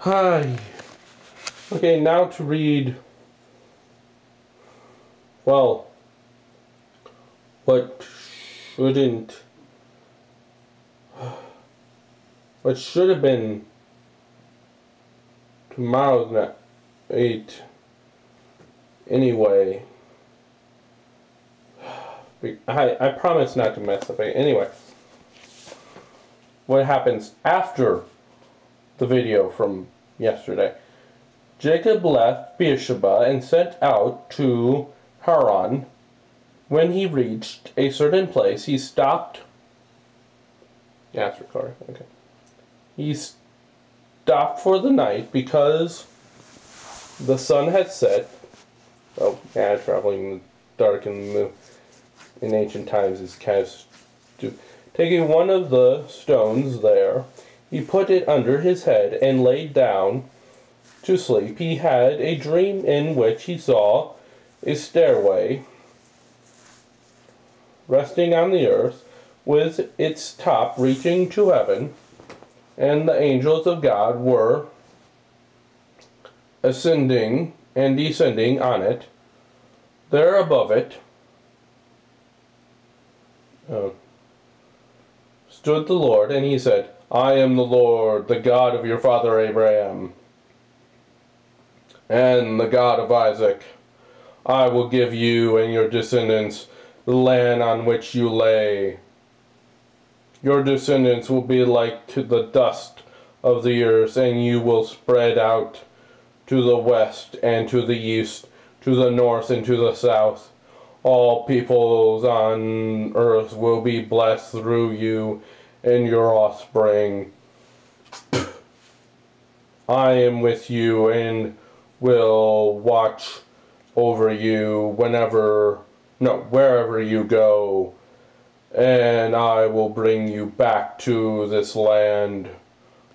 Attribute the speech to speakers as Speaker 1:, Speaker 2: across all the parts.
Speaker 1: Hi. Okay, now to read. Well, what shouldn't. What should have been tomorrow's night. Eight. Anyway. I, I promise not to mess up. Anyway. What happens after the video from yesterday? Jacob left Beersheba and set out to Haran. When he reached a certain place, he stopped. Yeah, it's recording. Okay. He stopped for the night because the sun had set. Oh, yeah, traveling in the dark in, the, in ancient times is kind of stupid. Taking one of the stones there, he put it under his head and laid down to sleep. He had a dream in which he saw a stairway resting on the earth with its top reaching to heaven, and the angels of God were ascending and descending on it. There above it uh, stood the Lord, and he said, I am the Lord, the God of your father Abraham, and the God of Isaac. I will give you and your descendants the land on which you lay. Your descendants will be like to the dust of the earth, and you will spread out to the west and to the east, to the north and to the south. All peoples on earth will be blessed through you and your offspring. I am with you and will watch over you whenever, no, wherever you go, and I will bring you back to this land.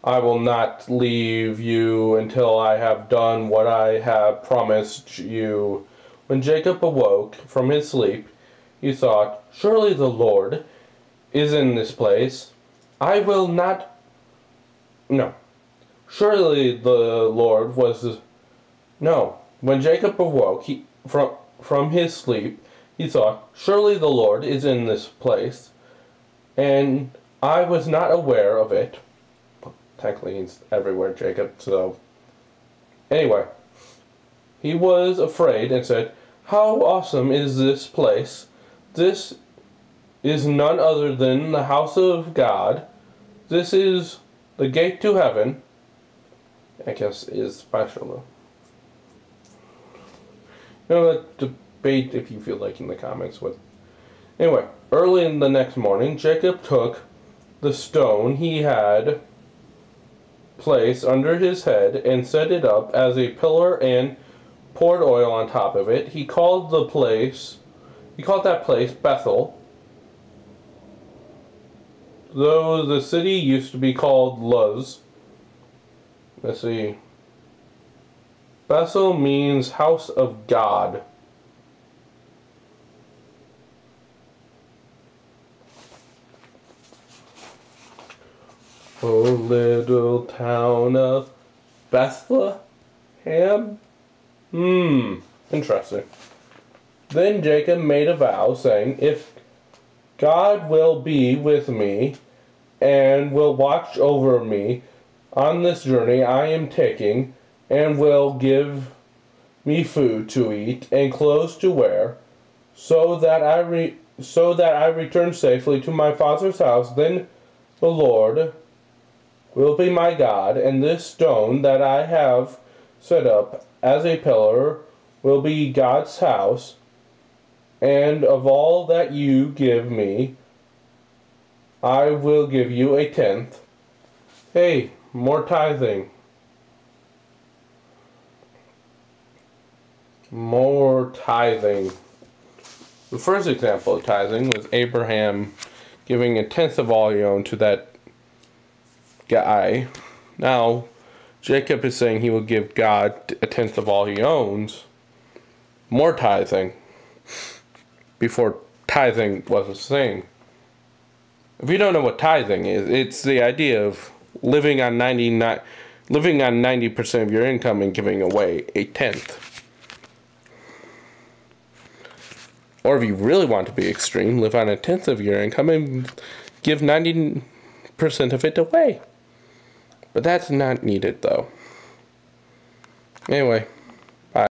Speaker 1: I will not leave you until I have done what I have promised you. When Jacob awoke from his sleep, he thought, Surely the Lord is in this place. I will not. No. Surely the Lord was. No. When Jacob awoke he, from, from his sleep, he thought, Surely the Lord is in this place, and I was not aware of it technically he's everywhere, Jacob. So, anyway, he was afraid and said, How awesome is this place! This is none other than the house of God. This is the gate to heaven. I guess is special though. You know, debate if you feel like in the comments with. Anyway, early in the next morning, Jacob took the stone he had placed under his head and set it up as a pillar and poured oil on top of it. He called the place, he called that place Bethel. Though the city used to be called Luz. Let's see. Bethel means house of God. Oh, little town of Bethlehem? Hmm, interesting. Then Jacob made a vow, saying, If God will be with me and will watch over me on this journey I am taking, and will give me food to eat and clothes to wear, so that I re- so that I return safely to my father's house, then the Lord will be my God, and this stone that I have set up as a pillar will be God's house, and of all that you give me, I will give you a tenth. Hey, more tithing. More tithing. The first example of tithing was Abraham giving a tenth of all he owned to that guy. Now, Jacob is saying he will give God a tenth of all he owns. More tithing. Before tithing was a thing. If you don't know what tithing is, it's the idea of living on 99 living on 90% of your income and giving away a tenth. Or if you really want to be extreme, live on a tenth of your income and give 90% of it away. But that's not needed though. Anyway.